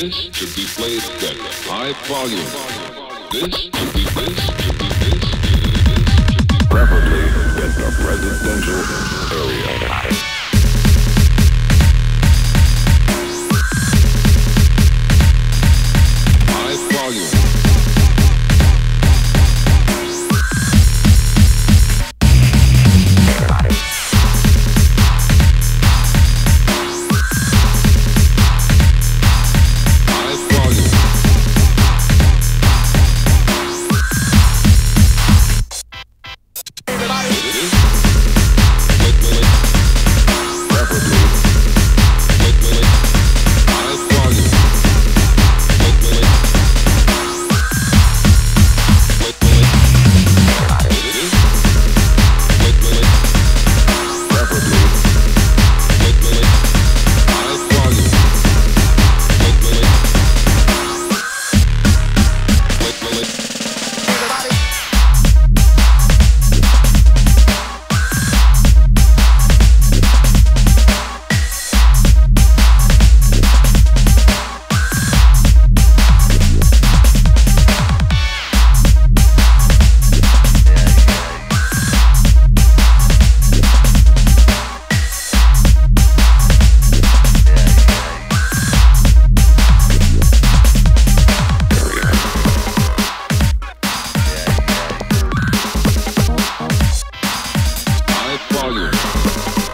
This should be played dead. High volume. This should be this should be this Preferably in a residential. Brilliant.